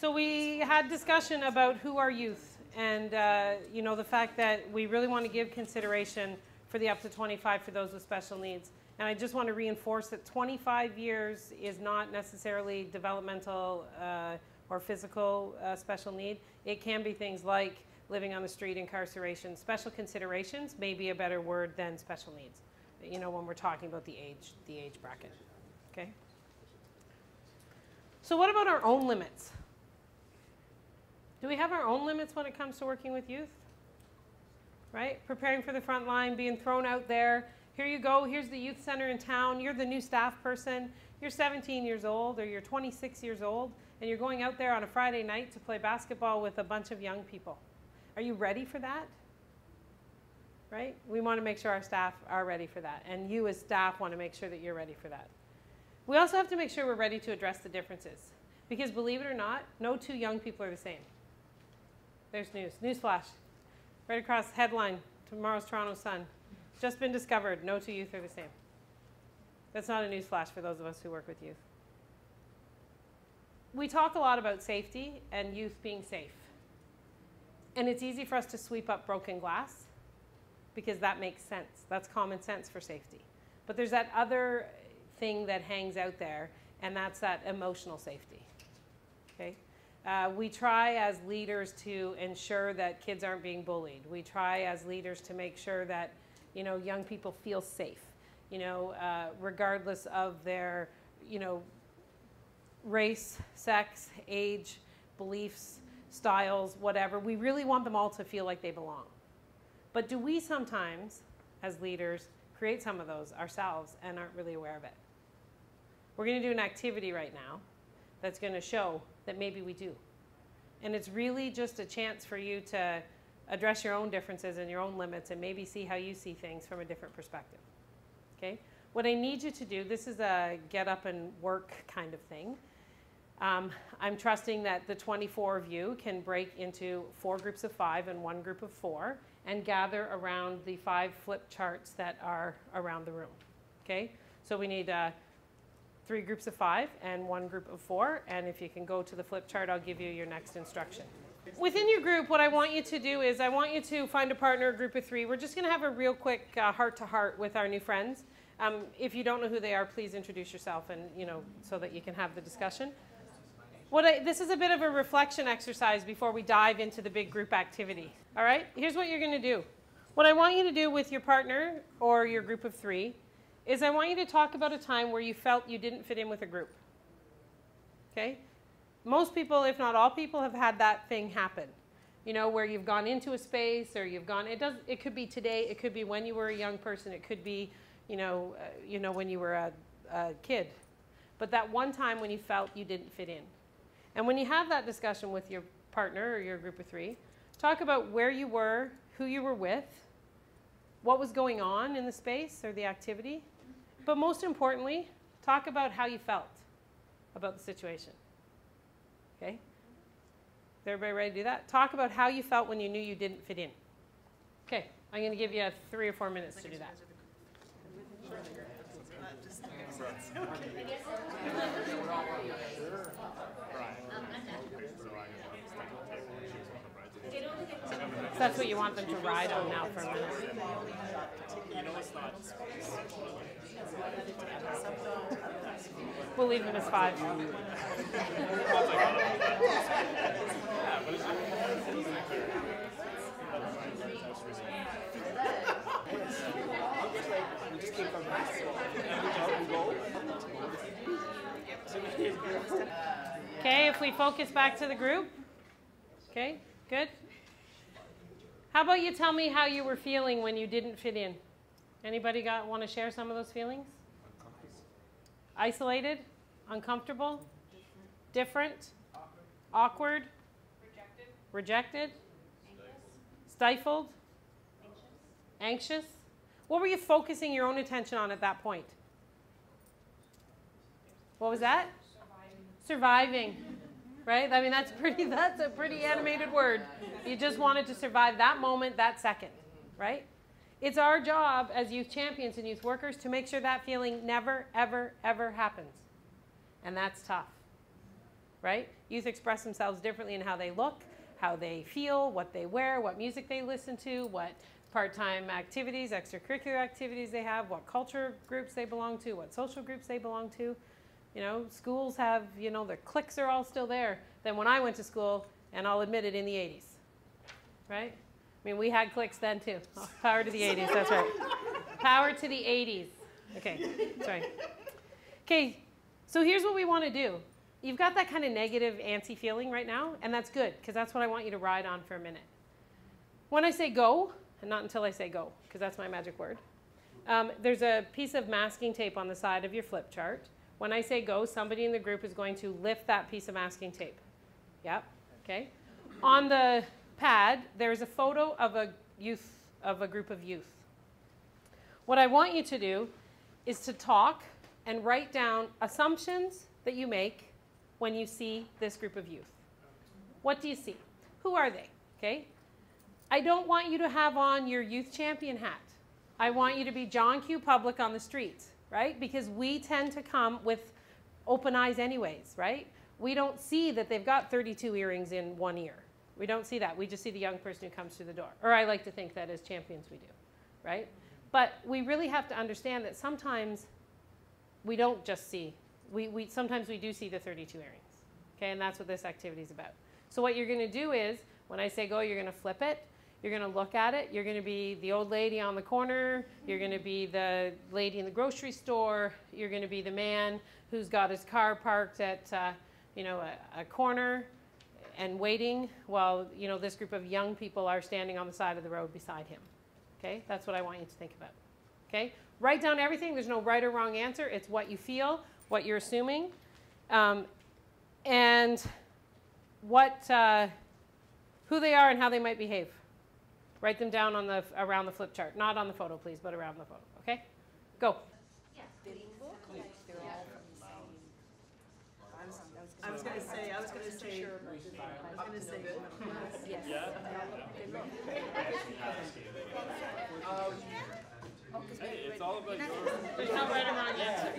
So we had discussion about who are youth and, uh, you know, the fact that we really want to give consideration for the up to 25 for those with special needs. And I just want to reinforce that 25 years is not necessarily developmental uh, or physical uh, special need. It can be things like living on the street, incarceration. Special considerations may be a better word than special needs, you know, when we're talking about the age, the age bracket, okay? So what about our own limits? Do we have our own limits when it comes to working with youth? Right? Preparing for the front line, being thrown out there. Here you go, here's the youth center in town. You're the new staff person. You're 17 years old or you're 26 years old and you're going out there on a Friday night to play basketball with a bunch of young people. Are you ready for that? Right? We want to make sure our staff are ready for that. And you as staff want to make sure that you're ready for that. We also have to make sure we're ready to address the differences. Because believe it or not, no two young people are the same. There's news. Newsflash. Right across headline, tomorrow's Toronto Sun. Just been discovered, no two youth are the same. That's not a newsflash for those of us who work with youth. We talk a lot about safety and youth being safe. And it's easy for us to sweep up broken glass because that makes sense. That's common sense for safety. But there's that other thing that hangs out there, and that's that emotional safety. Okay? Uh, we try as leaders to ensure that kids aren't being bullied. We try as leaders to make sure that you know young people feel safe. You know, uh, regardless of their you know race, sex, age, beliefs, styles, whatever. We really want them all to feel like they belong. But do we sometimes, as leaders, create some of those ourselves and aren't really aware of it? We're going to do an activity right now that's going to show that maybe we do. And it's really just a chance for you to address your own differences and your own limits and maybe see how you see things from a different perspective. Okay? What I need you to do, this is a get up and work kind of thing. Um, I'm trusting that the 24 of you can break into four groups of five and one group of four and gather around the five flip charts that are around the room. Okay? So we need uh, three groups of five and one group of four. And if you can go to the flip chart, I'll give you your next instruction. Within your group, what I want you to do is I want you to find a partner, a group of three. We're just going to have a real quick heart to heart with our new friends. Um, if you don't know who they are, please introduce yourself and, you know, so that you can have the discussion. What I, this is a bit of a reflection exercise before we dive into the big group activity. All right? Here's what you're going to do. What I want you to do with your partner or your group of three is I want you to talk about a time where you felt you didn't fit in with a group. Okay? Most people, if not all people, have had that thing happen. You know, where you've gone into a space or you've gone, it does, it could be today, it could be when you were a young person, it could be, you know, uh, you know, when you were a, a kid. But that one time when you felt you didn't fit in. And when you have that discussion with your partner or your group of three, talk about where you were, who you were with, what was going on in the space or the activity. But most importantly, talk about how you felt about the situation. Okay? Is everybody ready to do that? Talk about how you felt when you knew you didn't fit in. Okay, I'm going to give you three or four minutes to do that. So that's what you want them to ride on now for a minute. We'll leave them as five. Okay, if we focus back to the group. Okay, good. How about you tell me how you were feeling when you didn't fit in? Anybody got want to share some of those feelings? Isolated, uncomfortable, different, awkward, awkward rejected, rejected, stifled, anxious. anxious. What were you focusing your own attention on at that point? What was that? Surviving. Surviving right? I mean, that's pretty, that's a pretty animated word. You just wanted to survive that moment, that second, right? It's our job as youth champions and youth workers to make sure that feeling never, ever, ever happens. And that's tough. right? Youth express themselves differently in how they look, how they feel, what they wear, what music they listen to, what part-time activities, extracurricular activities they have, what culture groups they belong to, what social groups they belong to. You know, schools have, you know, their cliques are all still there than when I went to school, and I'll admit it, in the 80s. Right? I mean, we had clicks then too. Oh, power to the 80s, that's right. Power to the 80s. Okay, sorry. Okay, so here's what we want to do. You've got that kind of negative, antsy feeling right now, and that's good, because that's what I want you to ride on for a minute. When I say go, and not until I say go, because that's my magic word, um, there's a piece of masking tape on the side of your flip chart. When I say go, somebody in the group is going to lift that piece of masking tape. Yep, okay. On the pad, there's a photo of a youth, of a group of youth. What I want you to do is to talk and write down assumptions that you make when you see this group of youth. What do you see? Who are they? Okay? I don't want you to have on your youth champion hat. I want you to be John Q. Public on the streets, right? Because we tend to come with open eyes anyways, right? We don't see that they've got 32 earrings in one ear. We don't see that. We just see the young person who comes through the door. Or I like to think that as champions we do, right? But we really have to understand that sometimes we don't just see, we, we, sometimes we do see the 32 earrings, okay? And that's what this activity is about. So what you're going to do is, when I say go, you're going to flip it. You're going to look at it. You're going to be the old lady on the corner. You're going to be the lady in the grocery store. You're going to be the man who's got his car parked at, uh, you know, a, a corner and waiting while, you know, this group of young people are standing on the side of the road beside him. Okay? That's what I want you to think about. Okay? Write down everything. There's no right or wrong answer. It's what you feel, what you're assuming, um, and what, uh, who they are and how they might behave. Write them down on the around the flip chart, not on the photo, please, but around the photo. Okay? Go. I was gonna say, I was gonna say, I was gonna say. Yeah? Hey, it's all about your. There's no right. Or wrong answer.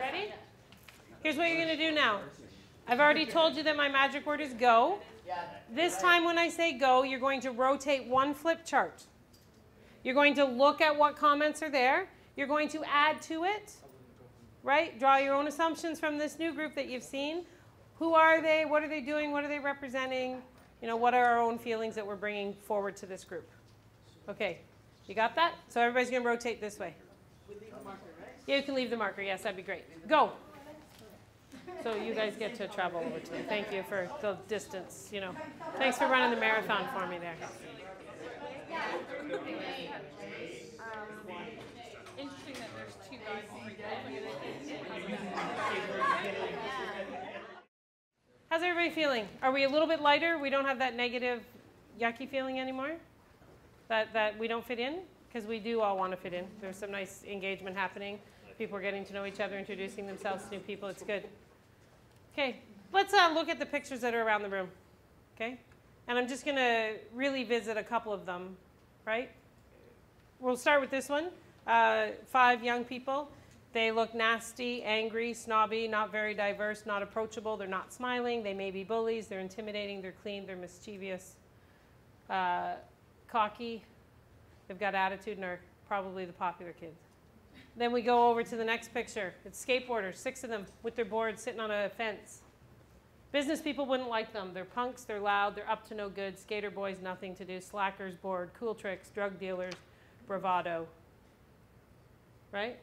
Ready? Here's what you're going to do now. I've already told you that my magic word is go. This time when I say go, you're going to rotate one flip chart. You're going to look at what comments are there. You're going to add to it, right? Draw your own assumptions from this new group that you've seen. Who are they? What are they doing? What are they representing? You know, what are our own feelings that we're bringing forward to this group? Okay, you got that? So everybody's going to rotate this way. Yeah, you can leave the marker. Yes, that'd be great. Go. So you guys get to travel over to. Thank you for the distance, you know. Thanks for running the marathon for me there. Interesting that there's two guys and three girls. How's everybody feeling? Are we a little bit lighter? We don't have that negative, yucky feeling anymore? That, that we don't fit in? Because we do all want to fit in. There's some nice engagement happening. People are getting to know each other, introducing themselves to new people. It's good. Okay, let's uh, look at the pictures that are around the room. Okay? And I'm just going to really visit a couple of them, right? We'll start with this one. Uh, five young people. They look nasty, angry, snobby, not very diverse, not approachable. They're not smiling. They may be bullies. They're intimidating. They're clean. They're mischievous, uh, cocky. They've got attitude and are probably the popular kids. Then we go over to the next picture. It's skateboarders, six of them with their boards sitting on a fence. Business people wouldn't like them. They're punks, they're loud, they're up to no good. Skater boys, nothing to do. Slackers, bored. Cool tricks, drug dealers, bravado. Right?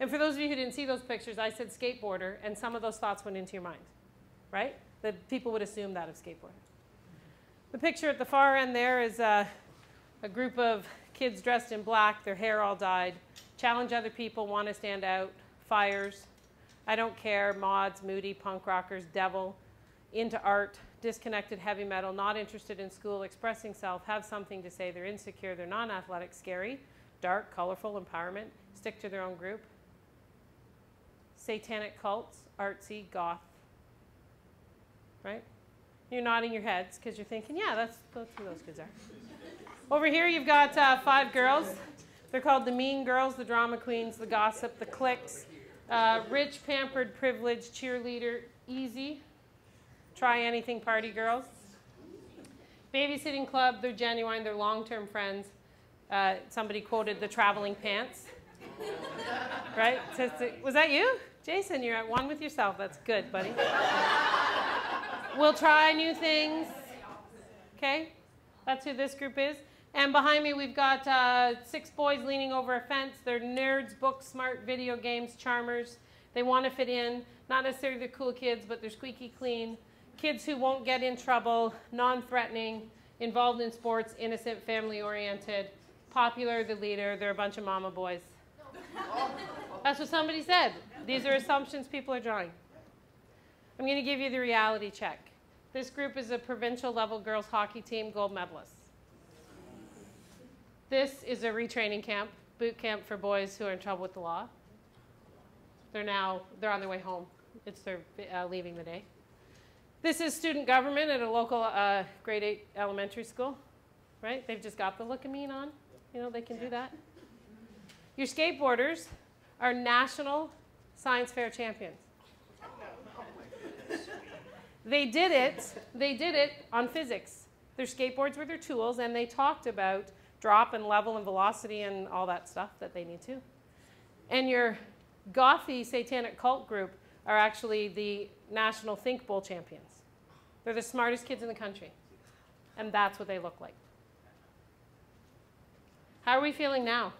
And for those of you who didn't see those pictures, I said skateboarder, and some of those thoughts went into your mind. Right? That people would assume that of skateboarder. The picture at the far end there is uh, a group of kids dressed in black, their hair all dyed challenge other people, want to stand out, fires, I don't care, mods, moody, punk rockers, devil, into art, disconnected heavy metal, not interested in school, expressing self, have something to say, they're insecure, they're non athletic, scary, dark, colorful, empowerment, stick to their own group, satanic cults, artsy, goth. Right? You're nodding your heads because you're thinking, yeah, that's, that's who those kids are. Over here, you've got uh, five girls They're called the mean girls, the drama queens, the gossip, the cliques, uh, rich, pampered, privileged, cheerleader, easy, try anything party girls. Babysitting club, they're genuine, they're long term friends. Uh, somebody quoted the traveling pants. right? Was that you? Jason, you're at one with yourself. That's good, buddy. we'll try new things. Okay? That's who this group is. And behind me, we've got uh, six boys leaning over a fence. They're nerds, book smart, video games, charmers. They want to fit in. Not necessarily the cool kids, but they're squeaky clean. Kids who won't get in trouble, non threatening, involved in sports, innocent, family oriented, popular, the leader. They're a bunch of mama boys. That's what somebody said. These are assumptions people are drawing. I'm going to give you the reality check. This group is a provincial level girls hockey team gold medalists. This is a retraining camp, boot camp for boys who are in trouble with the law. They're now they're on their way home. It's their uh, leaving the day. This is student government at a local uh, grade eight elementary school, right? They've just got the look of mean on. You know they can do that. Your skateboarders are national science fair champions. They did it. They did it on physics. Their skateboards were their tools, and they talked about drop and level and velocity and all that stuff that they need to. And your gothy satanic cult group are actually the national think bowl champions. They're the smartest kids in the country, and that's what they look like. How are we feeling now?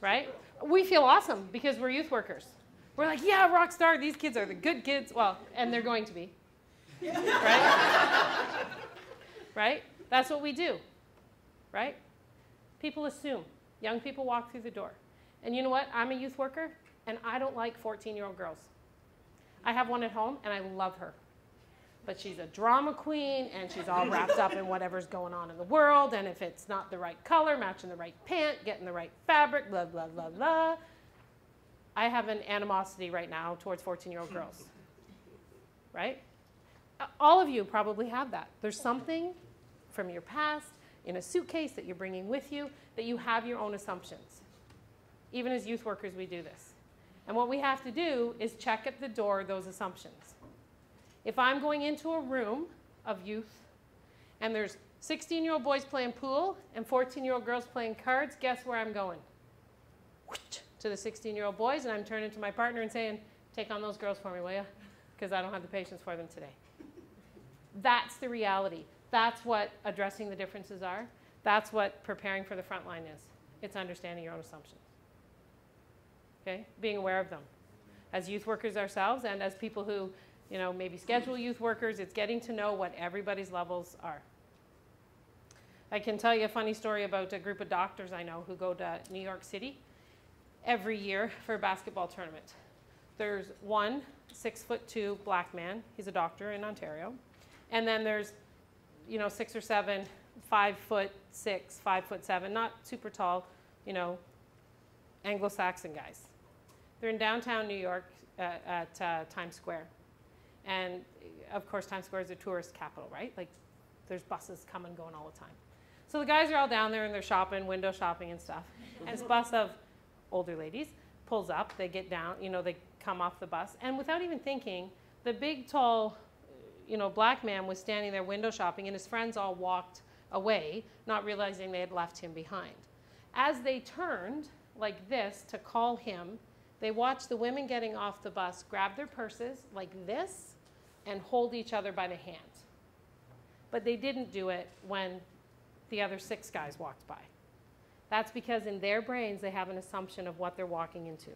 Right? We feel awesome because we're youth workers. We're like, yeah, rock star, these kids are the good kids. Well, and they're going to be. Right? right? That's what we do. Right? People assume. Young people walk through the door. And you know what? I'm a youth worker, and I don't like 14 year old girls. I have one at home, and I love her. But she's a drama queen, and she's all wrapped up in whatever's going on in the world. And if it's not the right color, matching the right pant, getting the right fabric, blah, blah, blah, blah. I have an animosity right now towards 14 year old girls. Right? Uh, all of you probably have that. There's something from your past in a suitcase that you're bringing with you that you have your own assumptions. Even as youth workers, we do this. And what we have to do is check at the door those assumptions. If I'm going into a room of youth and there's 16 year old boys playing pool and 14 year old girls playing cards, guess where I'm going? To the 16 year old boys, and I'm turning to my partner and saying, Take on those girls for me, will you? Because I don't have the patience for them today. That's the reality. That's what addressing the differences are. That's what preparing for the front line is. It's understanding your own assumptions. Okay? Being aware of them. As youth workers ourselves and as people who, you know, maybe schedule youth workers, it's getting to know what everybody's levels are. I can tell you a funny story about a group of doctors I know who go to New York City every year for a basketball tournament. There's one six foot two black man, he's a doctor in Ontario. And then there's, you know, six or seven, five foot six, five foot seven, not super tall, you know, Anglo Saxon guys. They're in downtown New York uh, at uh, Times Square. And of course, Times Square is a tourist capital, right? Like, there's buses coming and going all the time. So the guys are all down there and they're shopping, window shopping and stuff. And this bus of older ladies pulls up, they get down, you know, they come off the bus. And without even thinking, the big, tall, you know, black man was standing there window shopping and his friends all walked away, not realizing they had left him behind. As they turned like this to call him, they watched the women getting off the bus grab their purses like this and hold each other by the hand. But they didn't do it when the other six guys walked by. That's because in their brains they have an assumption of what they're walking into,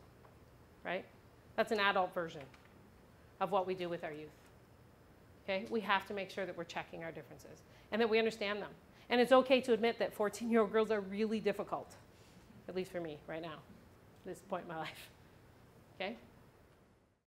right? That's an adult version of what we do with our youth. Okay? We have to make sure that we're checking our differences and that we understand them. And it's okay to admit that 14 year old girls are really difficult, at least for me right now, at this point in my life. Okay?